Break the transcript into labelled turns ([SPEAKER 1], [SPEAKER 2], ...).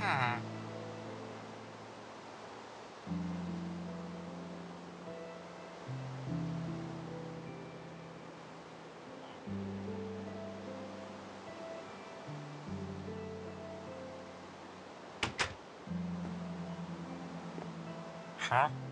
[SPEAKER 1] 啊！哈？